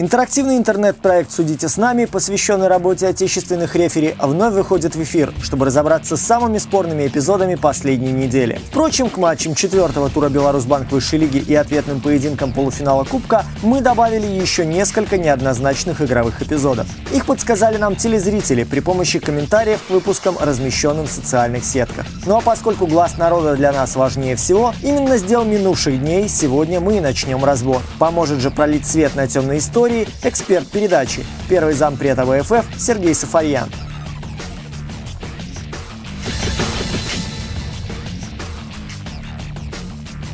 Интерактивный интернет-проект «Судите с нами», посвященный работе отечественных рефери, вновь выходит в эфир, чтобы разобраться с самыми спорными эпизодами последней недели. Впрочем, к матчам четвертого тура Беларусьбанк высшей лиги и ответным поединкам полуфинала Кубка мы добавили еще несколько неоднозначных игровых эпизодов. Их подсказали нам телезрители при помощи комментариев к выпускам, размещенным в социальных сетках. Ну а поскольку глаз народа для нас важнее всего, именно с дел минувших дней сегодня мы и начнем разбор. Поможет же пролить свет на темные истории истории эксперт передачи, первый зампред АВФФ Сергей Сафарьян.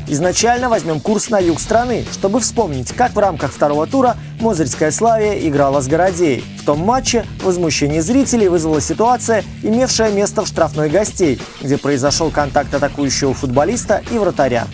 Изначально возьмем курс на юг страны, чтобы вспомнить, как в рамках второго тура Мозырская Славия играла с Городеей. В том матче возмущение зрителей вызвала ситуация, имевшая место в штрафной гостей, где произошел контакт атакующего футболиста и вратаря.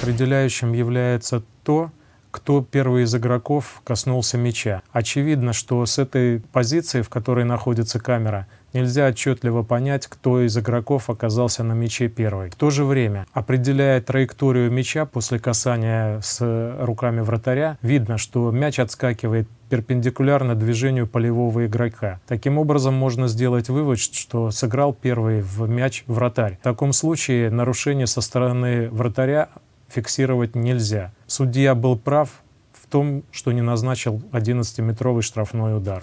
Определяющим является то, кто первый из игроков коснулся мяча. Очевидно, что с этой позиции, в которой находится камера, нельзя отчетливо понять, кто из игроков оказался на мяче первый. В то же время, определяя траекторию мяча после касания с руками вратаря, видно, что мяч отскакивает перпендикулярно движению полевого игрока. Таким образом, можно сделать вывод, что сыграл первый в мяч вратарь. В таком случае нарушение со стороны вратаря фиксировать нельзя. Судья был прав в том, что не назначил 11-метровый штрафной удар.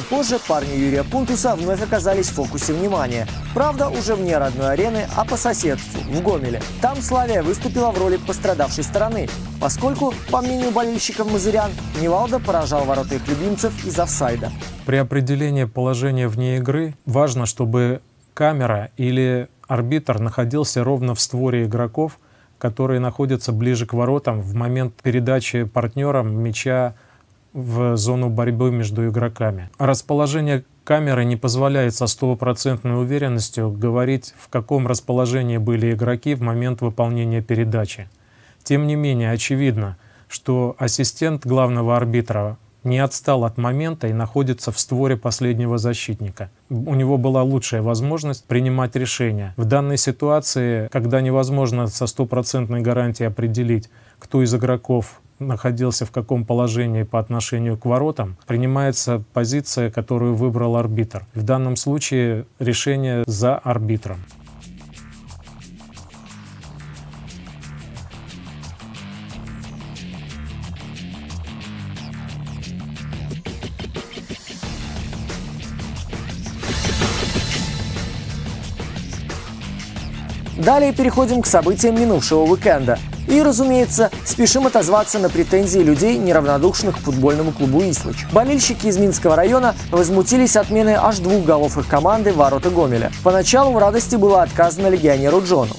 Туром позже парни Юрия Пунтуса вновь оказались в фокусе внимания. Правда, уже вне родной арены, а по соседству, в Гомеле. Там Славия выступила в роли пострадавшей стороны, поскольку, по мнению болельщиков Мазырян, Невалда поражал ворота их любимцев из офсайда. При определении положения вне игры важно, чтобы камера или арбитр находился ровно в створе игроков, которые находятся ближе к воротам в момент передачи партнерам мяча в зону борьбы между игроками. Расположение камеры не позволяет со стопроцентной уверенностью говорить, в каком расположении были игроки в момент выполнения передачи. Тем не менее, очевидно, что ассистент главного арбитра не отстал от момента и находится в створе последнего защитника. У него была лучшая возможность принимать решения. В данной ситуации, когда невозможно со стопроцентной гарантией определить, кто из игроков находился в каком положении по отношению к воротам, принимается позиция, которую выбрал арбитр. В данном случае решение за арбитром. Далее переходим к событиям минувшего уикенда. И, разумеется, спешим отозваться на претензии людей, неравнодушных к футбольному клубу «Ислыч». Болельщики из Минского района возмутились отменой аж двух голов их команды ворота Гомеля. Поначалу в радости было отказано легионеру Джону.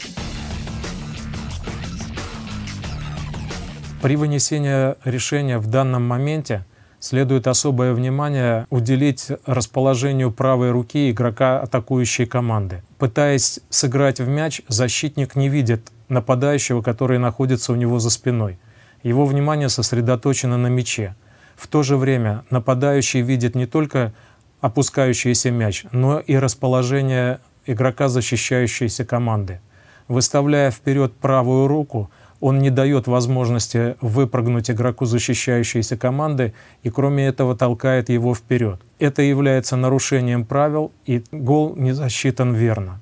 При вынесении решения в данном моменте следует особое внимание уделить расположению правой руки игрока атакующей команды. Пытаясь сыграть в мяч, защитник не видит нападающего, который находится у него за спиной. Его внимание сосредоточено на мяче. В то же время нападающий видит не только опускающийся мяч, но и расположение игрока защищающейся команды. Выставляя вперед правую руку, он не дает возможности выпрыгнуть игроку защищающейся команды и кроме этого толкает его вперед. Это является нарушением правил и гол не засчитан верно.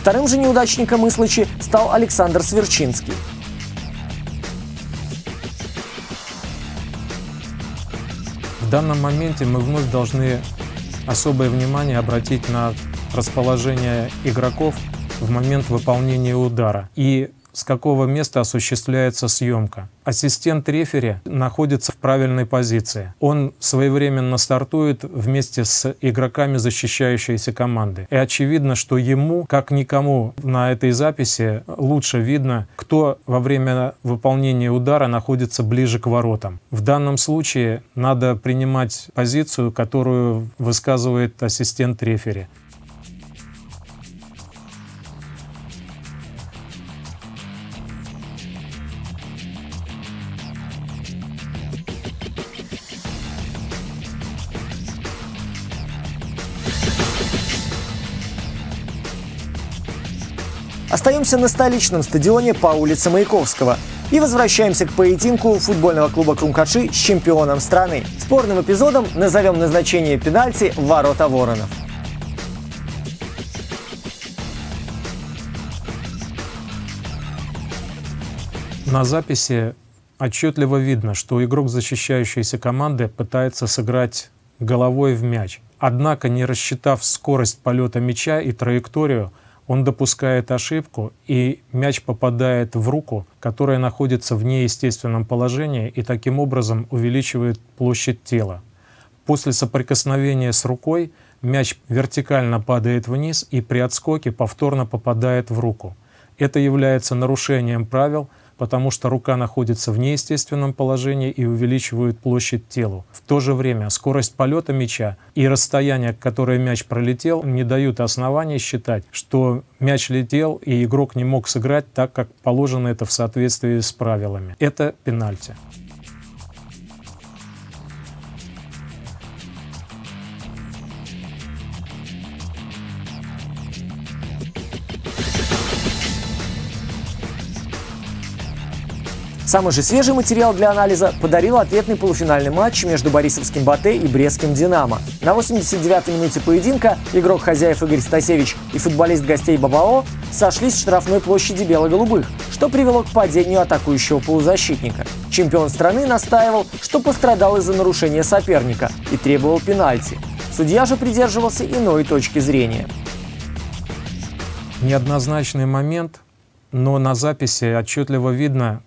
Вторым же неудачником Ислычи стал Александр Сверчинский. В данном моменте мы вновь должны особое внимание обратить на расположение игроков в момент выполнения удара. И с какого места осуществляется съемка. Ассистент рефери находится в правильной позиции. Он своевременно стартует вместе с игроками защищающейся команды. И очевидно, что ему, как никому на этой записи, лучше видно, кто во время выполнения удара находится ближе к воротам. В данном случае надо принимать позицию, которую высказывает ассистент рефери. Остаемся на столичном стадионе по улице Маяковского и возвращаемся к поединку футбольного клуба Крумкаши с чемпионом страны. Спорным эпизодом назовем назначение пенальти в ворота Воронов. На записи отчетливо видно, что игрок защищающейся команды пытается сыграть головой в мяч. Однако, не рассчитав скорость полета мяча и траекторию, он допускает ошибку, и мяч попадает в руку, которая находится в неестественном положении и таким образом увеличивает площадь тела. После соприкосновения с рукой мяч вертикально падает вниз и при отскоке повторно попадает в руку. Это является нарушением правил – потому что рука находится в неестественном положении и увеличивает площадь телу. В то же время скорость полета мяча и расстояние, которое мяч пролетел, не дают оснований считать, что мяч летел и игрок не мог сыграть так, как положено это в соответствии с правилами. Это пенальти. Самый же свежий материал для анализа подарил ответный полуфинальный матч между Борисовским Батэ и Брестским Динамо. На 89-й минуте поединка игрок хозяев Игорь Стасевич и футболист гостей Бабао сошлись в штрафной площади бело-голубых, что привело к падению атакующего полузащитника. Чемпион страны настаивал, что пострадал из-за нарушения соперника и требовал пенальти. Судья же придерживался иной точки зрения. Неоднозначный момент, но на записи отчетливо видно,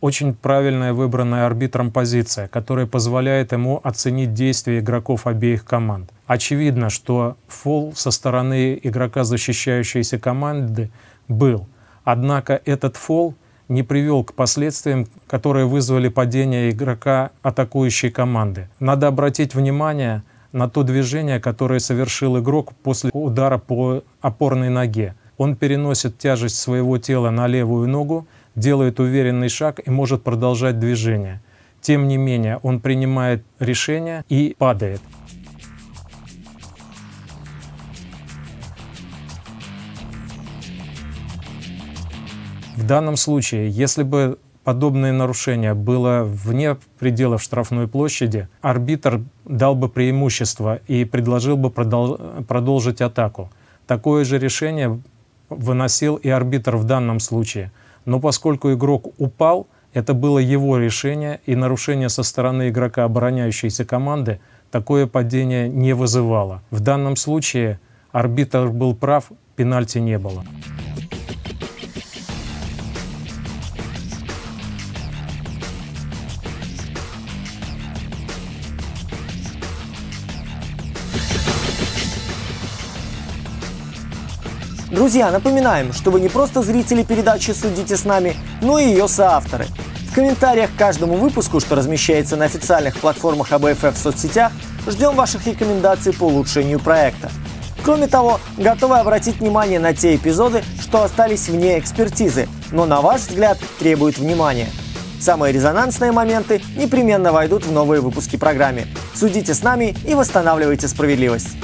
очень правильная выбранная арбитром позиция, которая позволяет ему оценить действия игроков обеих команд. Очевидно, что фол со стороны игрока защищающейся команды был. Однако этот фол не привел к последствиям, которые вызвали падение игрока атакующей команды. Надо обратить внимание на то движение, которое совершил игрок после удара по опорной ноге. Он переносит тяжесть своего тела на левую ногу, делает уверенный шаг и может продолжать движение. Тем не менее, он принимает решение и падает. В данном случае, если бы подобное нарушение было вне пределов штрафной площади, арбитр дал бы преимущество и предложил бы продолжить атаку. Такое же решение выносил и арбитр в данном случае – но поскольку игрок упал, это было его решение, и нарушение со стороны игрока обороняющейся команды такое падение не вызывало. В данном случае арбитр был прав, пенальти не было. Друзья, напоминаем, что вы не просто зрители передачи «Судите с нами», но и ее соавторы. В комментариях к каждому выпуску, что размещается на официальных платформах АБФ в соцсетях, ждем ваших рекомендаций по улучшению проекта. Кроме того, готовы обратить внимание на те эпизоды, что остались вне экспертизы, но на ваш взгляд требуют внимания. Самые резонансные моменты непременно войдут в новые выпуски программы. Судите с нами и восстанавливайте справедливость.